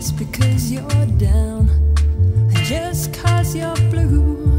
just because you're down, and just cause you're blue.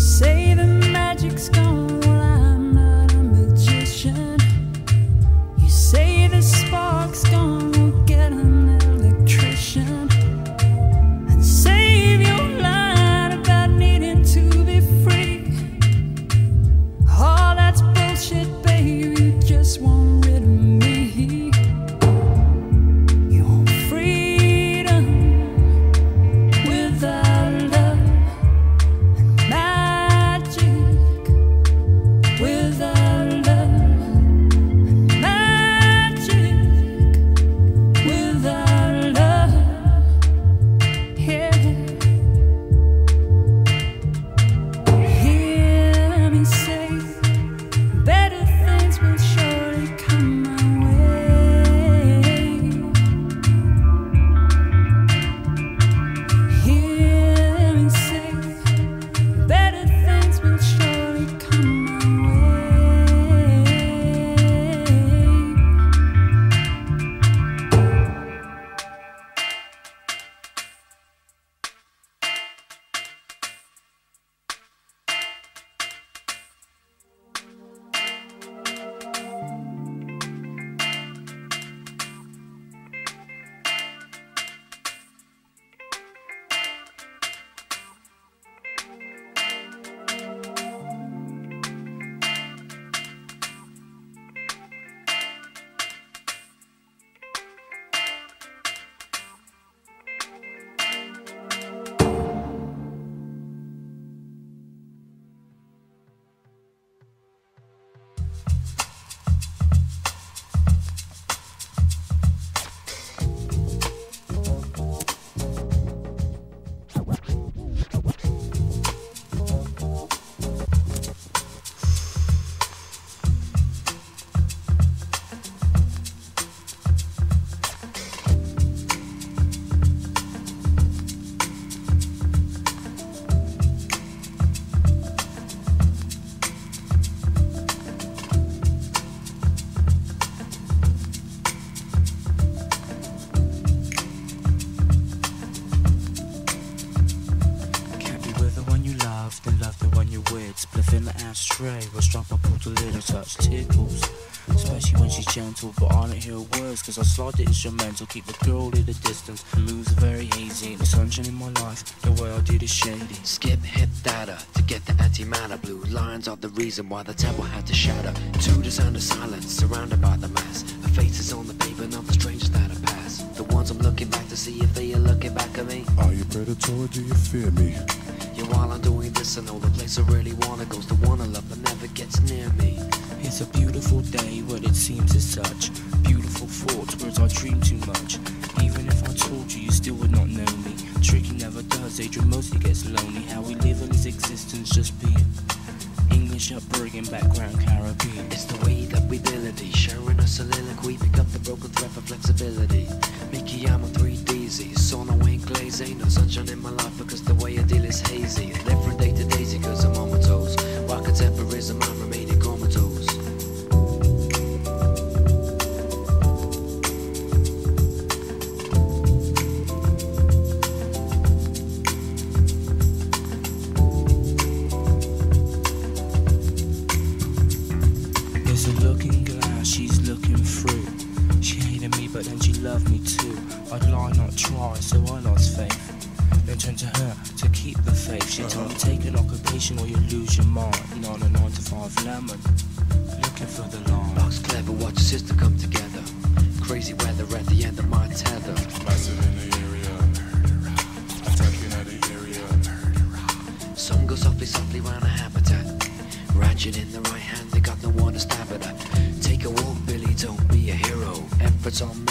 Say the in the ashtray, will strike my port a little touch tickles. Especially when she's gentle, but I don't hear words, cause I slide the instrumental, keep the girl at a distance. The moves are very hazy, the sunshine in my life, the way I did is shady. Skip hit data to get the antimatter. Blue lines are the reason why the temple had to shatter. To the sound of silence, surrounded by the mass. The faces on the paper, not the strangers that I pass. The ones I'm looking back to see if they are looking back at me. Are you predatory? Do you fear me? While I'm doing this, I know the place I really wanna goes the one I love that never gets near me. It's a beautiful day, but it seems as such. Beautiful thoughts, words I dream too much. Even if I told you, you still would not know me. Tricky never does, Adrian mostly gets lonely. How we live in his existence, just being. English upbringing, background Caribbean. It's the way that we ability, sharing a soliloquy, pick up the broken thread for flexibility. Mickey, I'm a 3DZ, so no ain't no sunshine in my life because the way I deal is hazy. Different day to daisy cause I'm on my toes. While contemporism, I'm remaining Take a walk,